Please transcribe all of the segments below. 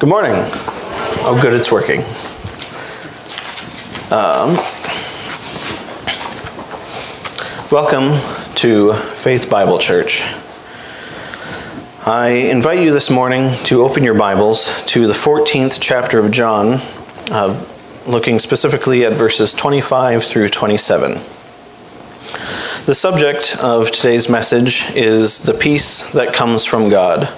Good morning. Oh, good, it's working. Um, welcome to Faith Bible Church. I invite you this morning to open your Bibles to the 14th chapter of John, uh, looking specifically at verses 25 through 27. The subject of today's message is the peace that comes from God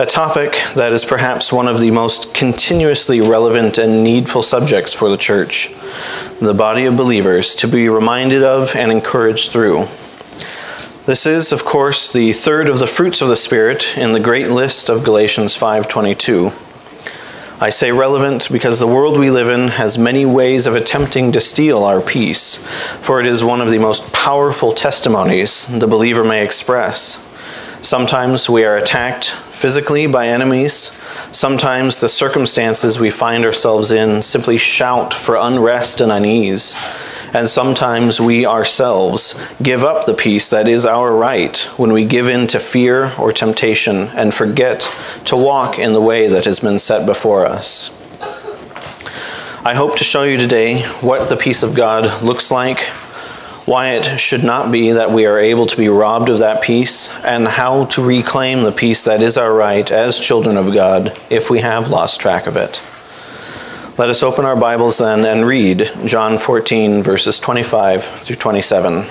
a topic that is perhaps one of the most continuously relevant and needful subjects for the church, the body of believers, to be reminded of and encouraged through. This is, of course, the third of the fruits of the Spirit in the great list of Galatians 5:22. I say relevant because the world we live in has many ways of attempting to steal our peace, for it is one of the most powerful testimonies the believer may express. Sometimes we are attacked physically by enemies. Sometimes the circumstances we find ourselves in simply shout for unrest and unease. And sometimes we ourselves give up the peace that is our right when we give in to fear or temptation and forget to walk in the way that has been set before us. I hope to show you today what the peace of God looks like why it should not be that we are able to be robbed of that peace, and how to reclaim the peace that is our right as children of God if we have lost track of it. Let us open our Bibles then and read John 14, verses 25 through 27.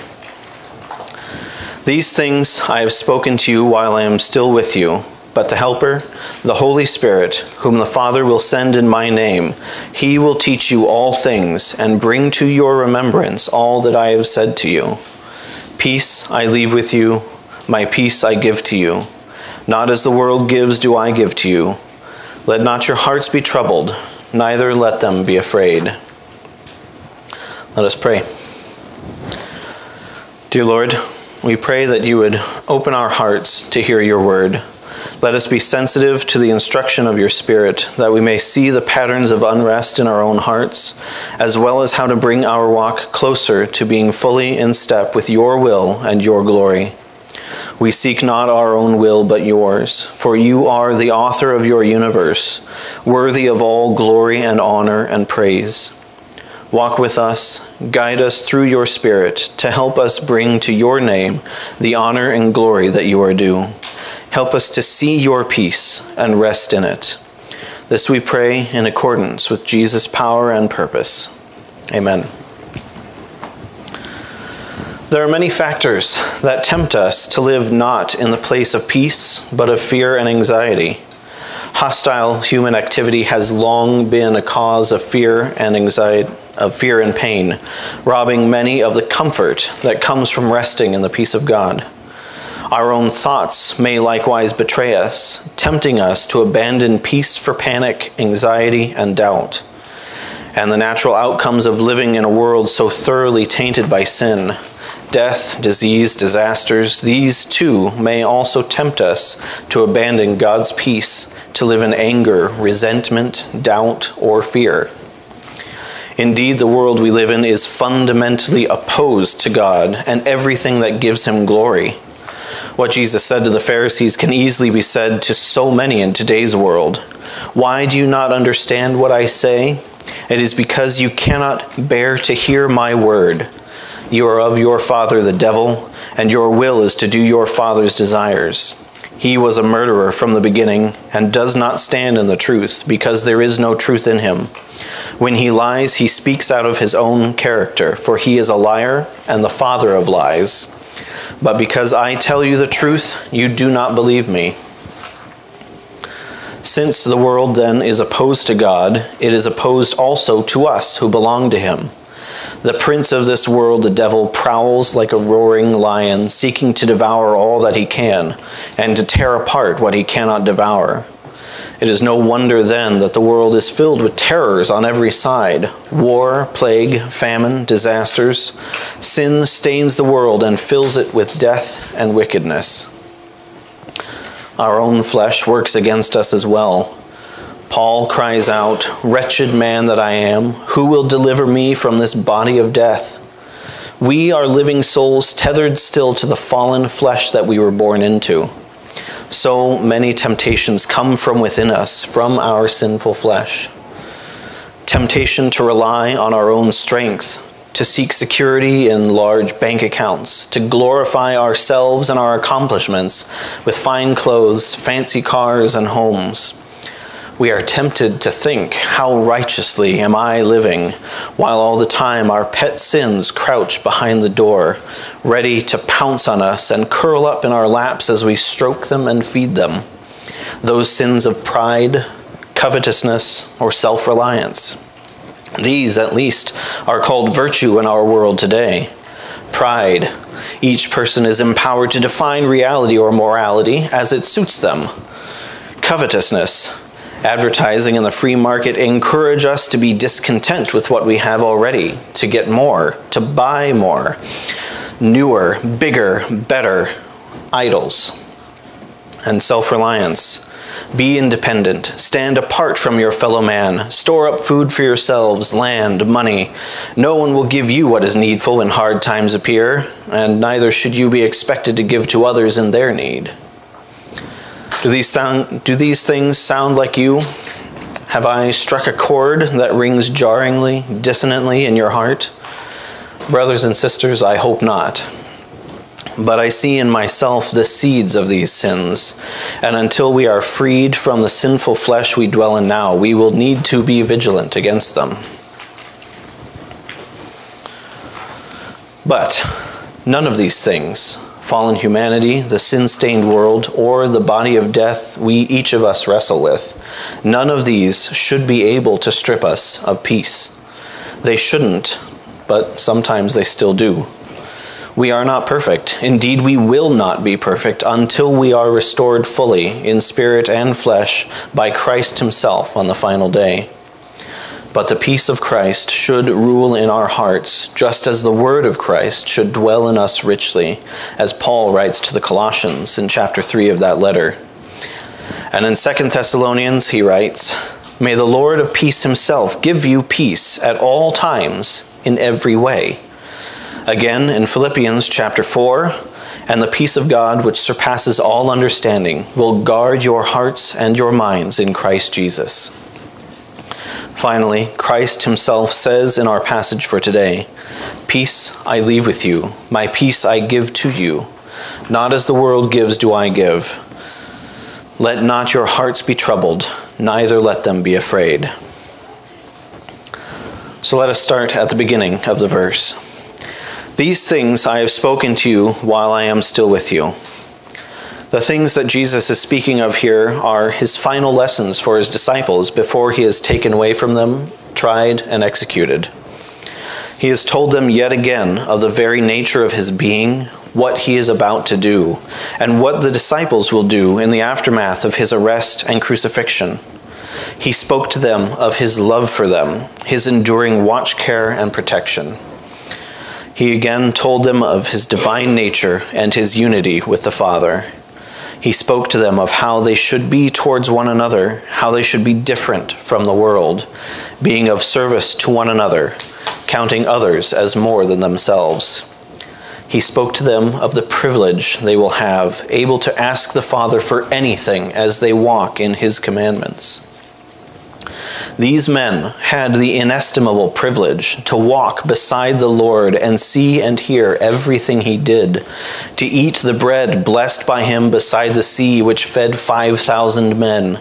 These things I have spoken to you while I am still with you. But the Helper, the Holy Spirit, whom the Father will send in my name, he will teach you all things and bring to your remembrance all that I have said to you. Peace I leave with you, my peace I give to you. Not as the world gives, do I give to you. Let not your hearts be troubled, neither let them be afraid. Let us pray. Dear Lord, we pray that you would open our hearts to hear your word. Let us be sensitive to the instruction of your Spirit, that we may see the patterns of unrest in our own hearts, as well as how to bring our walk closer to being fully in step with your will and your glory. We seek not our own will, but yours, for you are the author of your universe, worthy of all glory and honor and praise. Walk with us, guide us through your Spirit to help us bring to your name the honor and glory that you are due. Help us to see your peace and rest in it. This we pray in accordance with Jesus' power and purpose. Amen. There are many factors that tempt us to live not in the place of peace, but of fear and anxiety. Hostile human activity has long been a cause of fear and anxiety, of fear and pain, robbing many of the comfort that comes from resting in the peace of God. Our own thoughts may likewise betray us, tempting us to abandon peace for panic, anxiety, and doubt. And the natural outcomes of living in a world so thoroughly tainted by sin, death, disease, disasters, these too may also tempt us to abandon God's peace to live in anger, resentment, doubt, or fear. Indeed, the world we live in is fundamentally opposed to God and everything that gives him glory. What Jesus said to the Pharisees can easily be said to so many in today's world. Why do you not understand what I say? It is because you cannot bear to hear my word. You are of your father the devil, and your will is to do your father's desires. He was a murderer from the beginning and does not stand in the truth, because there is no truth in him. When he lies, he speaks out of his own character, for he is a liar and the father of lies. But because I tell you the truth, you do not believe me. Since the world then is opposed to God, it is opposed also to us who belong to him. The prince of this world, the devil, prowls like a roaring lion, seeking to devour all that he can, and to tear apart what he cannot devour. It is no wonder then that the world is filled with terrors on every side war, plague, famine, disasters. Sin stains the world and fills it with death and wickedness. Our own flesh works against us as well. Paul cries out, Wretched man that I am, who will deliver me from this body of death? We are living souls tethered still to the fallen flesh that we were born into. So many temptations come from within us, from our sinful flesh. Temptation to rely on our own strength, to seek security in large bank accounts, to glorify ourselves and our accomplishments with fine clothes, fancy cars, and homes. We are tempted to think, How righteously am I living? while all the time our pet sins crouch behind the door, ready to pounce on us and curl up in our laps as we stroke them and feed them. Those sins of pride, covetousness, or self reliance. These, at least, are called virtue in our world today. Pride. Each person is empowered to define reality or morality as it suits them. Covetousness. Advertising and the free market encourage us to be discontent with what we have already, to get more, to buy more, newer, bigger, better idols. And self reliance be independent. Stand apart from your fellow man. Store up food for yourselves, land, money. No one will give you what is needful when hard times appear, and neither should you be expected to give to others in their need. Do these, sound, do these things sound like you? Have I struck a chord that rings jarringly, dissonantly in your heart? Brothers and sisters, I hope not. But I see in myself the seeds of these sins. And until we are freed from the sinful flesh we dwell in now, we will need to be vigilant against them. But none of these things, fallen humanity, the sin stained world, or the body of death we each of us wrestle with, none of these should be able to strip us of peace. They shouldn't, but sometimes they still do. We are not perfect. Indeed, we will not be perfect until we are restored fully in spirit and flesh by Christ Himself on the final day. But the peace of Christ should rule in our hearts, just as the word of Christ should dwell in us richly, as Paul writes to the Colossians in chapter 3 of that letter. And in 2 Thessalonians, he writes, May the Lord of peace himself give you peace at all times in every way Again, in Philippians chapter 4, and the peace of God, which surpasses all understanding, will guard your hearts and your minds in Christ Jesus. Finally, Christ himself says in our passage for today Peace I leave with you, my peace I give to you. Not as the world gives, do I give. Let not your hearts be troubled, neither let them be afraid. So let us start at the beginning of the verse. These things I have spoken to you while I am still with you. The things that Jesus is speaking of here are his final lessons for his disciples before he is taken away from them, tried, and executed. He has told them yet again of the very nature of his being, what he is about to do, and what the disciples will do in the aftermath of his arrest and crucifixion. He spoke to them of his love for them, his enduring watch care and protection. He again told them of his divine nature and his unity with the Father. He spoke to them of how they should be towards one another, how they should be different from the world, being of service to one another, counting others as more than themselves. He spoke to them of the privilege they will have, able to ask the Father for anything as they walk in His commandments. These men had the inestimable privilege to walk beside the Lord and see and hear everything he did, to eat the bread blessed by him beside the sea which fed 5,000 men.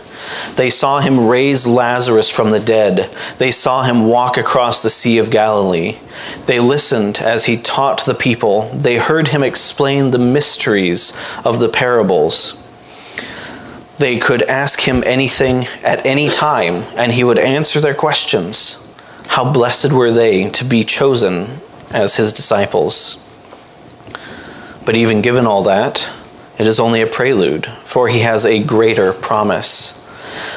They saw him raise Lazarus from the dead. They saw him walk across the Sea of Galilee. They listened as he taught the people. They heard him explain the mysteries of the parables. They could ask him anything at any time, and he would answer their questions. How blessed were they to be chosen as his disciples. But even given all that, it is only a prelude, for he has a greater promise.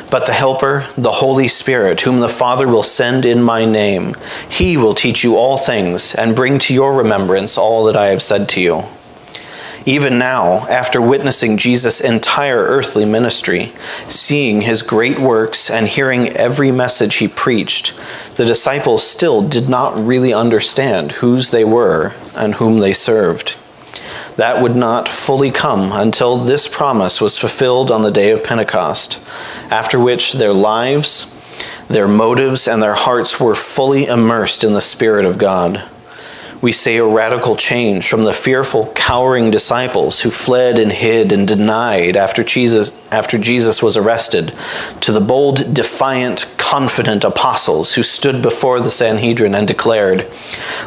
But the Helper, the Holy Spirit, whom the Father will send in my name, he will teach you all things and bring to your remembrance all that I have said to you. Even now, after witnessing Jesus' entire earthly ministry, seeing his great works, and hearing every message he preached, the disciples still did not really understand whose they were and whom they served. That would not fully come until this promise was fulfilled on the day of Pentecost, after which their lives, their motives, and their hearts were fully immersed in the Spirit of God we say a radical change from the fearful, cowering disciples who fled and hid and denied after Jesus, after Jesus was arrested to the bold, defiant, confident apostles who stood before the Sanhedrin and declared,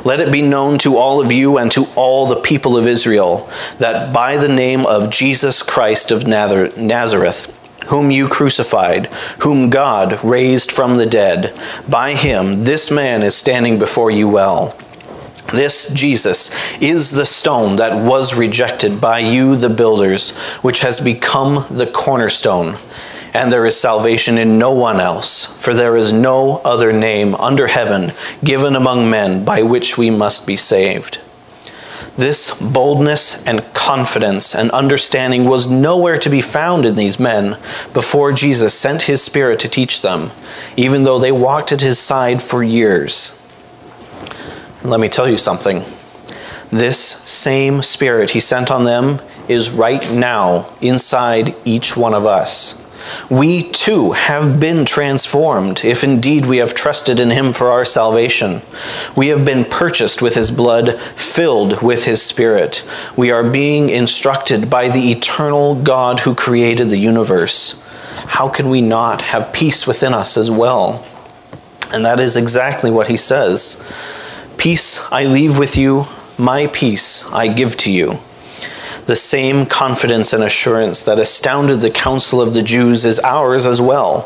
Let it be known to all of you and to all the people of Israel that by the name of Jesus Christ of Nazareth, whom you crucified, whom God raised from the dead, by him this man is standing before you well. This Jesus is the stone that was rejected by you, the builders, which has become the cornerstone. And there is salvation in no one else, for there is no other name under heaven given among men by which we must be saved. This boldness and confidence and understanding was nowhere to be found in these men before Jesus sent his Spirit to teach them, even though they walked at his side for years. Let me tell you something. This same Spirit He sent on them is right now inside each one of us. We too have been transformed if indeed we have trusted in Him for our salvation. We have been purchased with His blood, filled with His Spirit. We are being instructed by the eternal God who created the universe. How can we not have peace within us as well? And that is exactly what He says. Peace I leave with you, my peace I give to you. The same confidence and assurance that astounded the council of the Jews is ours as well,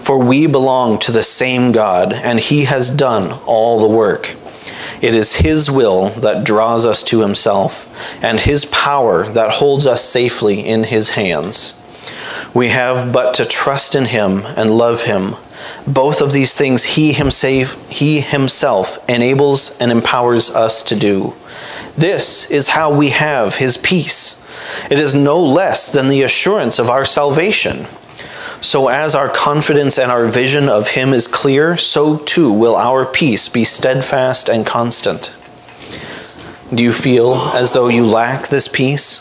for we belong to the same God, and He has done all the work. It is His will that draws us to Himself, and His power that holds us safely in His hands. We have but to trust in Him and love Him both of these things he himself, he himself enables and empowers us to do. This is how we have his peace. It is no less than the assurance of our salvation. So, as our confidence and our vision of him is clear, so too will our peace be steadfast and constant. Do you feel as though you lack this peace?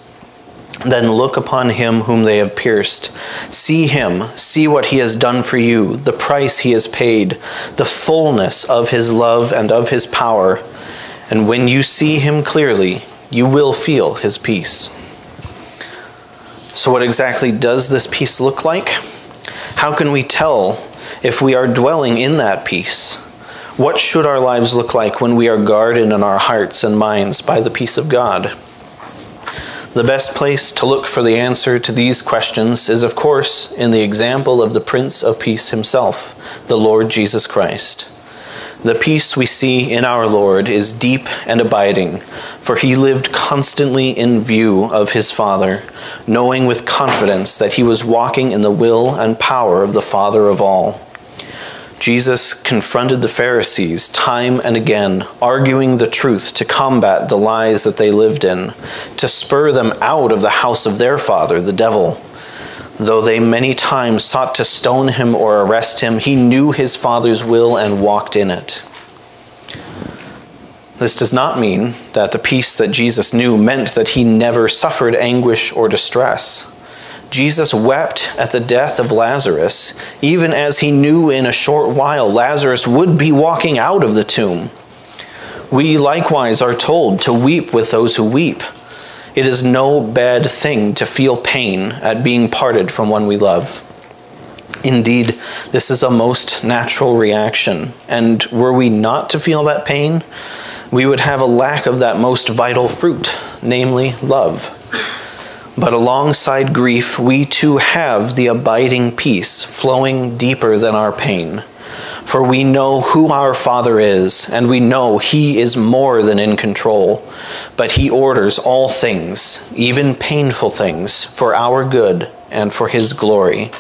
Then look upon him whom they have pierced. See him, see what he has done for you, the price he has paid, the fullness of his love and of his power. And when you see him clearly, you will feel his peace. So, what exactly does this peace look like? How can we tell if we are dwelling in that peace? What should our lives look like when we are guarded in our hearts and minds by the peace of God? The best place to look for the answer to these questions is, of course, in the example of the Prince of Peace himself, the Lord Jesus Christ. The peace we see in our Lord is deep and abiding, for he lived constantly in view of his Father, knowing with confidence that he was walking in the will and power of the Father of all. Jesus confronted the Pharisees time and again, arguing the truth to combat the lies that they lived in, to spur them out of the house of their father, the devil. Though they many times sought to stone him or arrest him, he knew his father's will and walked in it. This does not mean that the peace that Jesus knew meant that he never suffered anguish or distress. Jesus wept at the death of Lazarus, even as he knew in a short while Lazarus would be walking out of the tomb. We likewise are told to weep with those who weep. It is no bad thing to feel pain at being parted from one we love. Indeed, this is a most natural reaction, and were we not to feel that pain, we would have a lack of that most vital fruit, namely love. But alongside grief, we too have the abiding peace flowing deeper than our pain. For we know who our Father is, and we know He is more than in control. But He orders all things, even painful things, for our good and for His glory.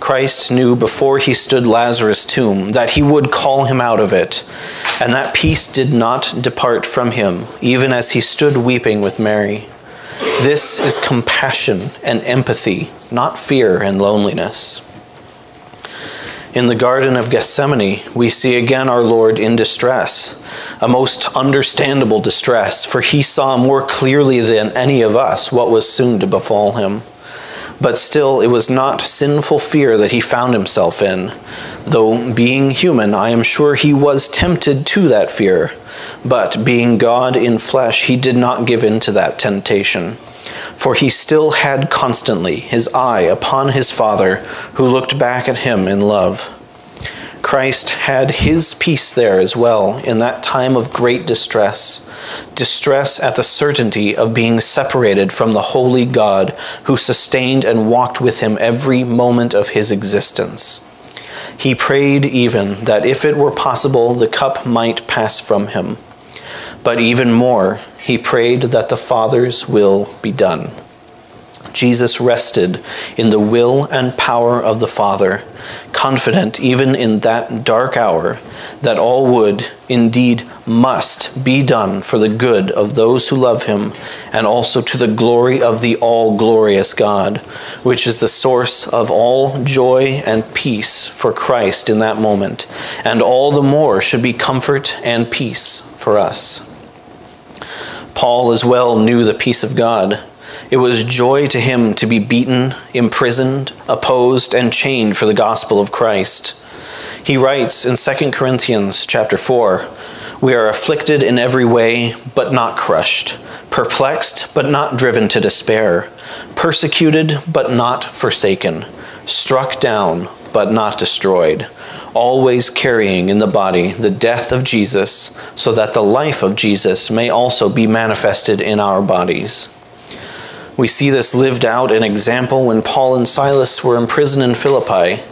Christ knew before he stood Lazarus' tomb that he would call him out of it, and that peace did not depart from him, even as he stood weeping with Mary. This is compassion and empathy, not fear and loneliness. In the Garden of Gethsemane, we see again our Lord in distress, a most understandable distress, for he saw more clearly than any of us what was soon to befall him. But still, it was not sinful fear that he found himself in. Though being human, I am sure he was tempted to that fear. But being God in flesh, he did not give in to that temptation for he still had constantly his eye upon his Father, who looked back at him in love. Christ had his peace there as well in that time of great distress distress at the certainty of being separated from the holy God who sustained and walked with him every moment of his existence. He prayed even that if it were possible, the cup might pass from him. But even more, he prayed that the Father's will be done. Jesus rested in the will and power of the Father, confident even in that dark hour that all would, indeed must, be done for the good of those who love him and also to the glory of the all glorious God, which is the source of all joy and peace for Christ in that moment, and all the more should be comfort and peace for us. Paul as well knew the peace of God. It was joy to him to be beaten, imprisoned, opposed, and chained for the gospel of Christ. He writes in 2 Corinthians chapter 4, we are afflicted in every way, but not crushed, perplexed, but not driven to despair, persecuted, but not forsaken, struck down, but not destroyed always carrying in the body the death of Jesus, so that the life of Jesus may also be manifested in our bodies. We see this lived out in example when Paul and Silas were in prison in Philippi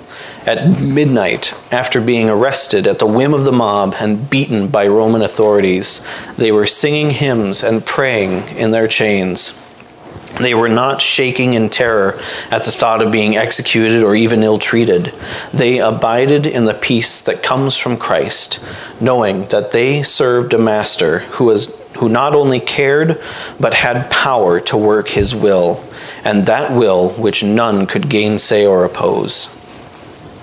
at midnight after being arrested at the whim of the mob and beaten by Roman authorities. They were singing hymns and praying in their chains. They were not shaking in terror at the thought of being executed or even ill treated. They abided in the peace that comes from Christ, knowing that they served a master who, was, who not only cared, but had power to work his will, and that will which none could gainsay or oppose.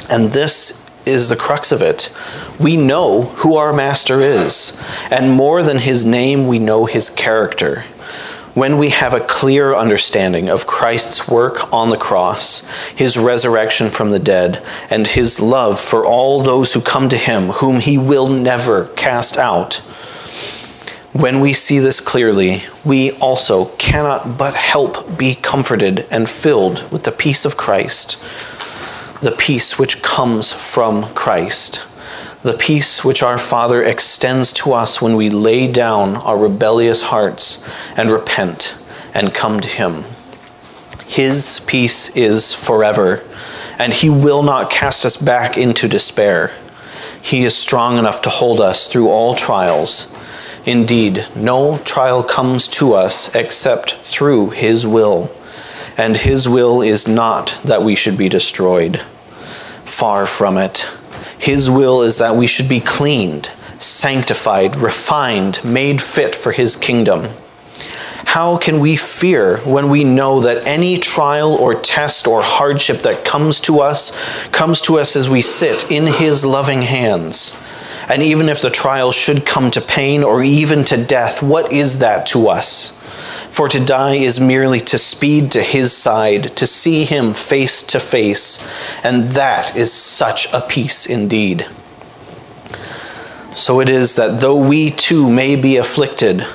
And this is the crux of it. We know who our master is, and more than his name, we know his character when we have a clear understanding of Christ's work on the cross, his resurrection from the dead, and his love for all those who come to him, whom he will never cast out, when we see this clearly, we also cannot but help be comforted and filled with the peace of Christ, the peace which comes from Christ the peace which our Father extends to us when we lay down our rebellious hearts and repent and come to Him. His peace is forever, and He will not cast us back into despair. He is strong enough to hold us through all trials. Indeed, no trial comes to us except through His will, and His will is not that we should be destroyed. Far from it. His will is that we should be cleaned, sanctified, refined, made fit for His kingdom. How can we fear when we know that any trial or test or hardship that comes to us comes to us as we sit in His loving hands? And even if the trial should come to pain or even to death, what is that to us? For to die is merely to speed to his side, to see him face to face, and that is such a peace indeed. So it is that though we too may be afflicted,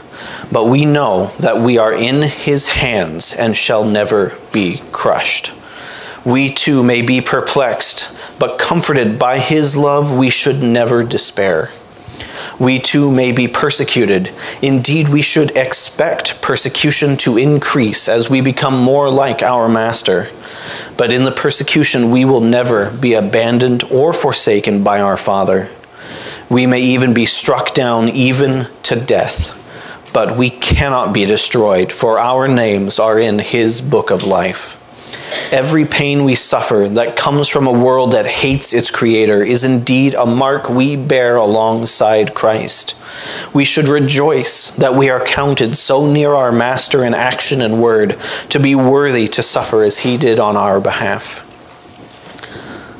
but we know that we are in his hands and shall never be crushed. We too may be perplexed, but comforted by his love, we should never despair we too may be persecuted. Indeed, we should expect persecution to increase as we become more like our Master. But in the persecution, we will never be abandoned or forsaken by our Father. We may even be struck down, even to death, but we cannot be destroyed, for our names are in His book of life. Every pain we suffer that comes from a world that hates its creator is indeed a mark we bear alongside Christ. We should rejoice that we are counted so near our Master in action and word to be worthy to suffer as he did on our behalf.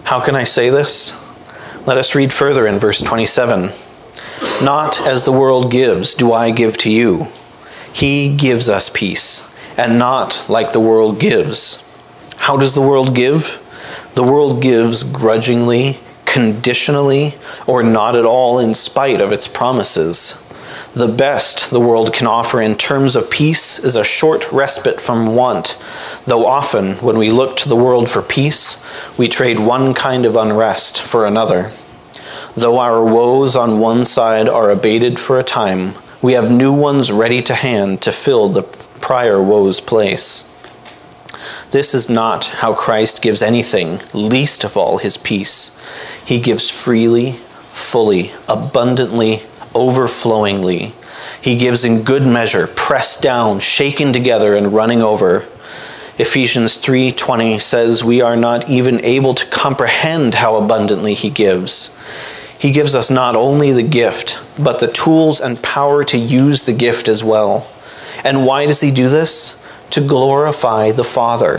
How can I say this? Let us read further in verse 27. Not as the world gives, do I give to you. He gives us peace, and not like the world gives. How does the world give? The world gives grudgingly, conditionally, or not at all in spite of its promises. The best the world can offer in terms of peace is a short respite from want, though often when we look to the world for peace, we trade one kind of unrest for another. Though our woes on one side are abated for a time, we have new ones ready to hand to fill the prior woe's place. This is not how Christ gives anything, least of all his peace. He gives freely, fully, abundantly, overflowingly. He gives in good measure, pressed down, shaken together, and running over. Ephesians 3:20 says we are not even able to comprehend how abundantly he gives. He gives us not only the gift, but the tools and power to use the gift as well. And why does he do this? To glorify the Father.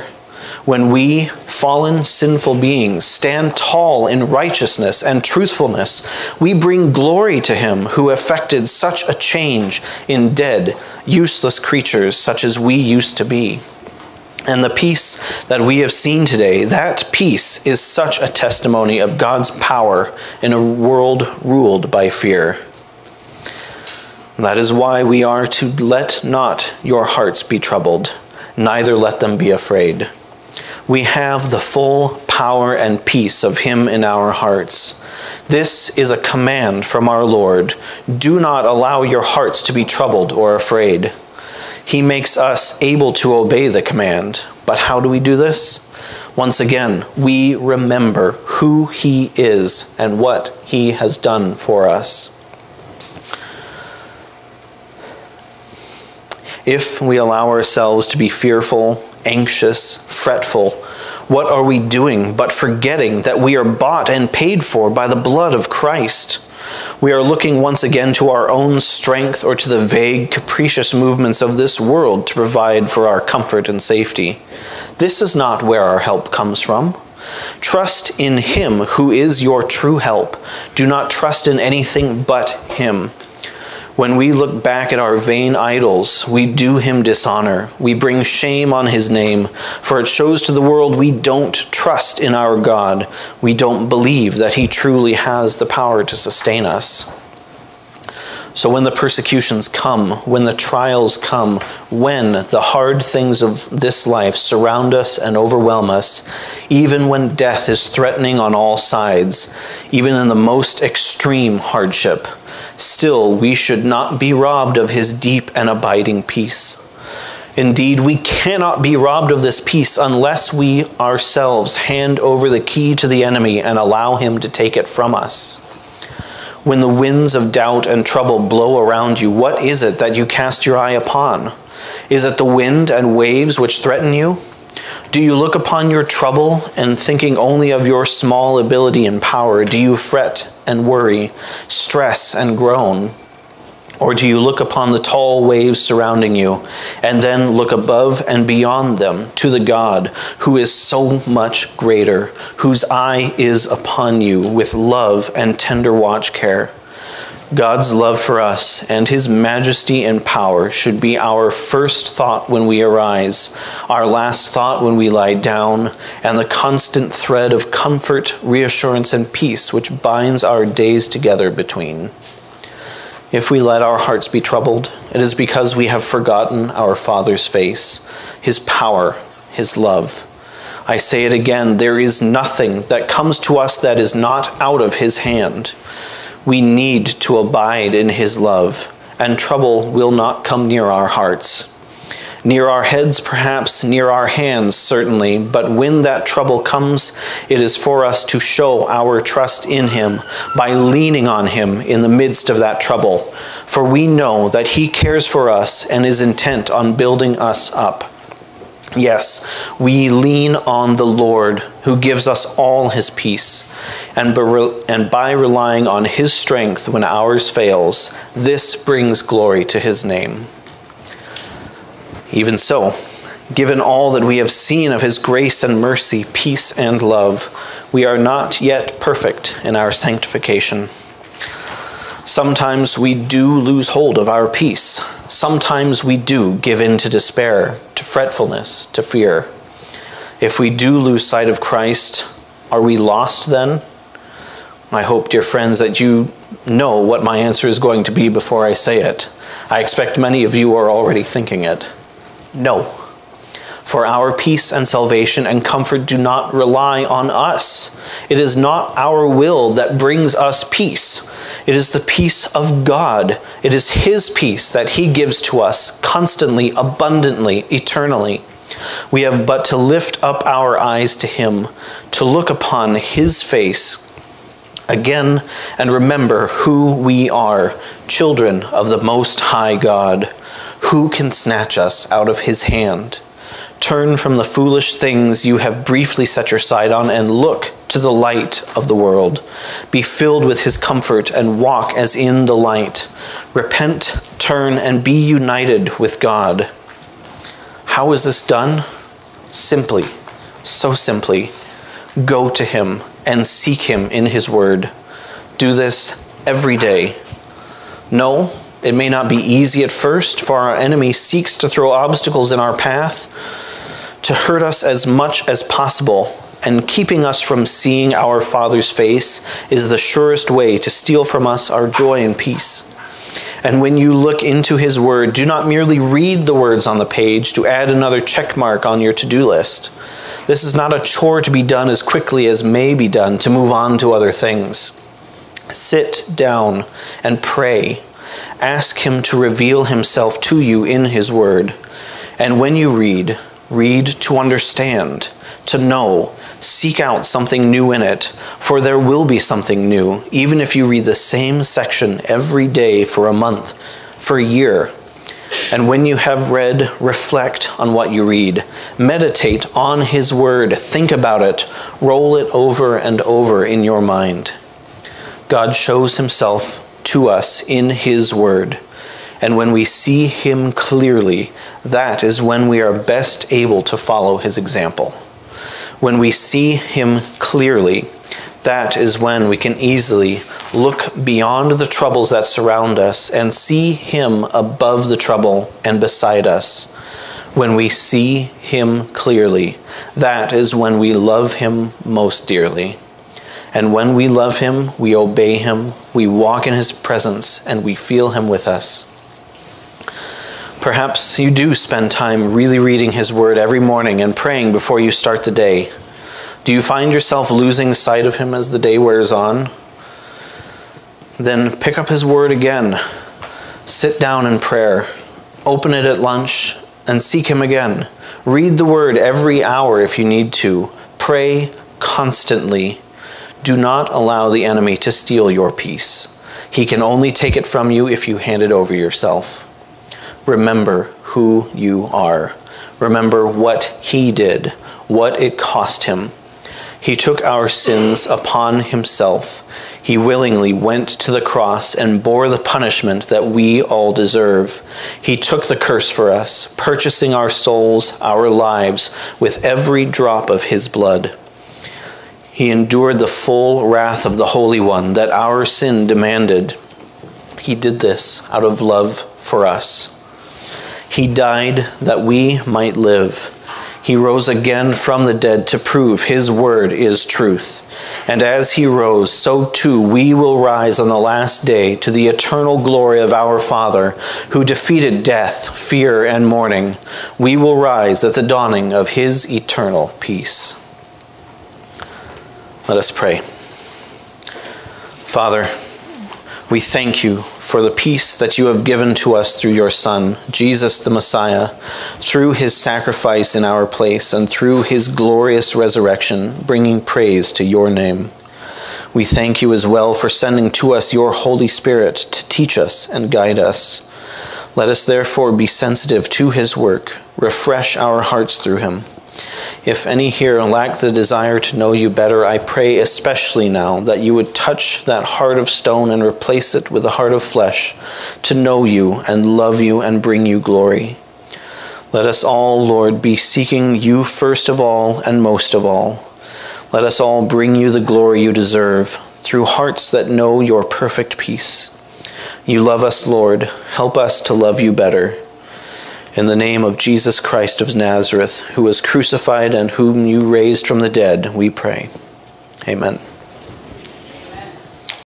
When we, fallen, sinful beings, stand tall in righteousness and truthfulness, we bring glory to Him who effected such a change in dead, useless creatures such as we used to be. And the peace that we have seen today, that peace is such a testimony of God's power in a world ruled by fear. That is why we are to let not your hearts be troubled, neither let them be afraid. We have the full power and peace of Him in our hearts. This is a command from our Lord. Do not allow your hearts to be troubled or afraid. He makes us able to obey the command. But how do we do this? Once again, we remember who He is and what He has done for us. If we allow ourselves to be fearful, anxious, fretful, what are we doing but forgetting that we are bought and paid for by the blood of Christ? We are looking once again to our own strength or to the vague, capricious movements of this world to provide for our comfort and safety. This is not where our help comes from. Trust in Him who is your true help. Do not trust in anything but Him. When we look back at our vain idols, we do him dishonor. We bring shame on his name, for it shows to the world we don't trust in our God. We don't believe that he truly has the power to sustain us. So when the persecutions come, when the trials come, when the hard things of this life surround us and overwhelm us, even when death is threatening on all sides, even in the most extreme hardship, still we should not be robbed of his deep and abiding peace. Indeed, we cannot be robbed of this peace unless we ourselves hand over the key to the enemy and allow him to take it from us. When the winds of doubt and trouble blow around you, what is it that you cast your eye upon? Is it the wind and waves which threaten you? Do you look upon your trouble and thinking only of your small ability and power, do you fret and worry, stress and groan? Or do you look upon the tall waves surrounding you and then look above and beyond them to the God who is so much greater, whose eye is upon you with love and tender watch care? God's love for us and his majesty and power should be our first thought when we arise, our last thought when we lie down, and the constant thread of comfort, reassurance, and peace which binds our days together between. If we let our hearts be troubled, it is because we have forgotten our Father's face, his power, his love. I say it again there is nothing that comes to us that is not out of his hand. We need to abide in his love, and trouble will not come near our hearts. Near our heads, perhaps, near our hands, certainly, but when that trouble comes, it is for us to show our trust in Him by leaning on Him in the midst of that trouble. For we know that He cares for us and is intent on building us up. Yes, we lean on the Lord who gives us all his peace. And by relying on his strength when ours fails, this brings glory to his name. Even so, Given all that we have seen of his grace and mercy, peace and love, we are not yet perfect in our sanctification. Sometimes we do lose hold of our peace. Sometimes we do give in to despair, to fretfulness, to fear. If we do lose sight of Christ, are we lost then? I hope, dear friends, that you know what my answer is going to be before I say it. I expect many of you are already thinking it. No. For our peace and salvation and comfort do not rely on us. It is not our will that brings us peace. It is the peace of God. It is His peace that He gives to us constantly, abundantly, eternally. We have but to lift up our eyes to Him, to look upon His face again, and remember who we are children of the Most High God. Who can snatch us out of His hand? Turn from the foolish things you have briefly set your sight on and look to the light of the world. Be filled with his comfort and walk as in the light. Repent, turn, and be united with God. How is this done? Simply, so simply, go to him and seek him in his word. Do this every day. No, it may not be easy at first, for our enemy seeks to throw obstacles in our path to hurt us as much as possible, and keeping us from seeing our Father's face is the surest way to steal from us our joy and peace. And when you look into His Word, do not merely read the words on the page to add another check mark on your to do list. This is not a chore to be done as quickly as may be done to move on to other things. Sit down and pray. Ask Him to reveal Himself to you in His Word. And when you read, Read to understand, to know. Seek out something new in it, for there will be something new, even if you read the same section every day for a month, for a year. And when you have read, reflect on what you read. Meditate on His Word. Think about it. Roll it over and over in your mind. God shows Himself to us in His Word. And when we see Him clearly, that is when we are best able to follow His example. When we see Him clearly, that is when we can easily look beyond the troubles that surround us and see Him above the trouble and beside us. When we see Him clearly, that is when we love Him most dearly. And when we love Him, we obey Him, we walk in His presence, and we feel Him with us. Perhaps you do spend time really reading His Word every morning and praying before you start the day. Do you find yourself losing sight of Him as the day wears on? Then pick up His Word again. Sit down in prayer. Open it at lunch and seek Him again. Read the Word every hour if you need to. Pray constantly. Do not allow the enemy to steal your peace. He can only take it from you if you hand it over yourself remember who you are. Remember what He did, what it cost Him. He took our sins upon Himself. He willingly went to the cross and bore the punishment that we all deserve. He took the curse for us, purchasing our souls, our lives, with every drop of His blood. He endured the full wrath of the Holy One that our sin demanded. He did this out of love for us. He died that we might live. He rose again from the dead to prove his word is truth. And as he rose, so too we will rise on the last day to the eternal glory of our Father, who defeated death, fear, and mourning. We will rise at the dawning of his eternal peace. Let us pray. Father, we thank you for the peace that you have given to us through your Son, Jesus the Messiah, through his sacrifice in our place, and through his glorious resurrection, bringing praise to your name. We thank you as well for sending to us your Holy Spirit to teach us and guide us. Let us therefore be sensitive to his work, refresh our hearts through him if any here lack the desire to know you better, I pray especially now that you would touch that heart of stone and replace it with a heart of flesh to know you and love you and bring you glory. Let us all, Lord, be seeking you first of all and most of all. Let us all bring you the glory you deserve through hearts that know your perfect peace. You love us, Lord. Help us to love you better. In the name of Jesus Christ of Nazareth, who was crucified and whom you raised from the dead, we pray. Amen.